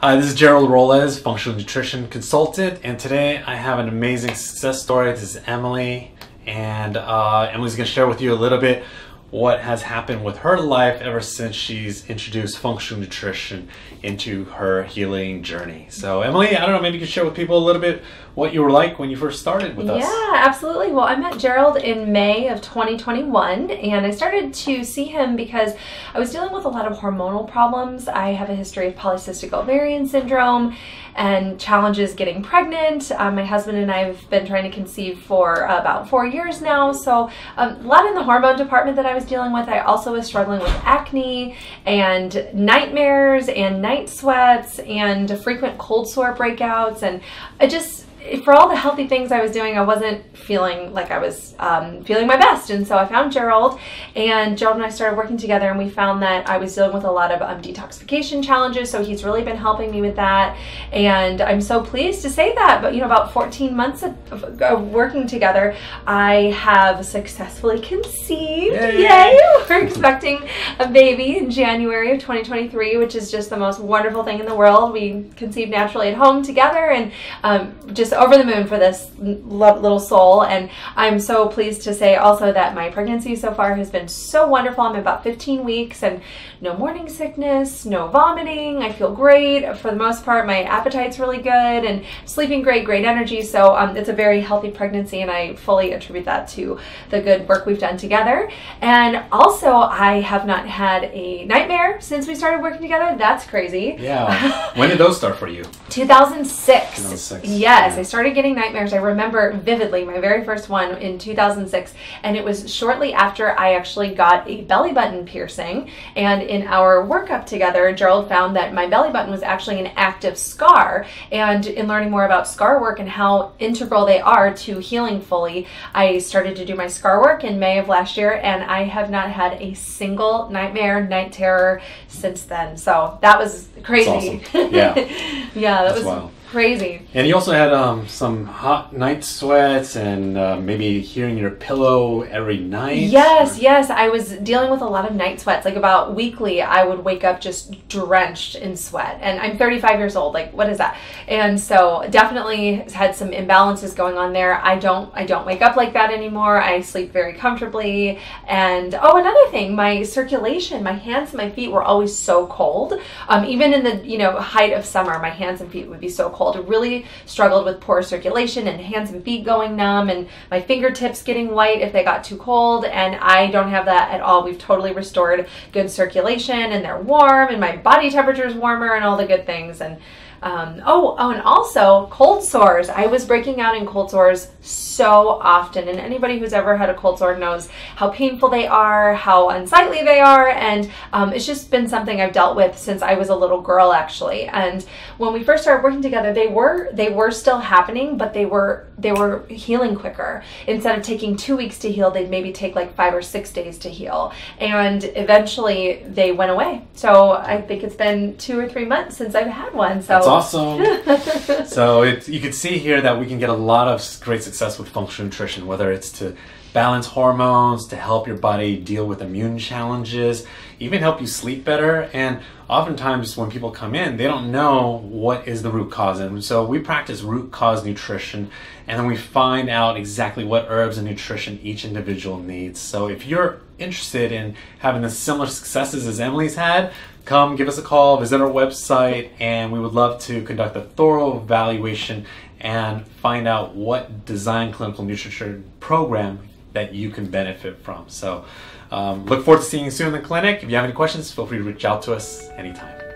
Hi, this is Gerald Rolez, functional nutrition consultant, and today I have an amazing success story. This is Emily, and uh, Emily's going to share with you a little bit what has happened with her life ever since she's introduced functional nutrition into her healing journey. So, Emily, I don't know, maybe you could share with people a little bit what you were like when you first started with us. Yeah, absolutely. Well, I met Gerald in May of 2021, and I started to see him because I was dealing with a lot of hormonal problems. I have a history of polycystic ovarian syndrome and challenges getting pregnant. Um, my husband and I have been trying to conceive for about four years now, so um, a lot in the hormone department that I was dealing with. I also was struggling with acne and nightmares and night sweats and frequent cold sore breakouts, and I just for all the healthy things I was doing, I wasn't feeling like I was um, feeling my best. And so I found Gerald, and Gerald and I started working together, and we found that I was dealing with a lot of um, detoxification challenges. So he's really been helping me with that, and I'm so pleased to say that. But you know, about 14 months of, of, of working together, I have successfully conceived. Yay! Yay! We're expecting a baby in January of 2023, which is just the most wonderful thing in the world. We conceived naturally at home together, and um, just over the moon for this little soul. And I'm so pleased to say also that my pregnancy so far has been so wonderful. I'm about 15 weeks and no morning sickness, no vomiting. I feel great. For the most part, my appetite's really good and sleeping great, great energy. So um, it's a very healthy pregnancy, and I fully attribute that to the good work we've done together. And also, I have not had a nightmare since we started working together. That's crazy. Yeah. when did those start for you? 2006. 2006. Yes, yeah. I started getting nightmares. I remember vividly my very first one in 2006, and it was shortly after I actually got a belly button piercing. And in our workup together, Gerald found that my belly button was actually an active scar. And in learning more about scar work and how integral they are to healing fully, I started to do my scar work in May of last year, and I have not had a single nightmare, night terror since then. So that was crazy. Awesome. Yeah. yeah, that That's was wild crazy. And you also had um, some hot night sweats and uh, maybe hearing your pillow every night. Yes, or? yes. I was dealing with a lot of night sweats. Like about weekly, I would wake up just drenched in sweat. And I'm 35 years old. Like, what is that? And so definitely had some imbalances going on there. I don't, I don't wake up like that anymore. I sleep very comfortably. And oh, another thing, my circulation, my hands and my feet were always so cold. Um, even in the you know height of summer, my hands and feet would be so cold cold. Really struggled with poor circulation and hands and feet going numb and my fingertips getting white if they got too cold. And I don't have that at all. We've totally restored good circulation and they're warm and my body temperature is warmer and all the good things. And um, oh, oh, and also cold sores. I was breaking out in cold sores so often, and anybody who's ever had a cold sore knows how painful they are, how unsightly they are, and um, it's just been something I've dealt with since I was a little girl, actually. And when we first started working together, they were they were still happening, but they were they were healing quicker. Instead of taking two weeks to heal, they'd maybe take like five or six days to heal, and eventually they went away. So I think it's been two or three months since I've had one. So that's awesome. so it, you can see here that we can get a lot of great success with functional nutrition, whether it's to balance hormones, to help your body deal with immune challenges, even help you sleep better. And oftentimes when people come in, they don't know what is the root cause. And so we practice root cause nutrition and then we find out exactly what herbs and nutrition each individual needs. So if you're interested in having the similar successes as Emily's had, come give us a call, visit our website, and we would love to conduct a thorough evaluation and find out what design clinical nutrition program that you can benefit from. So um, look forward to seeing you soon in the clinic. If you have any questions, feel free to reach out to us anytime.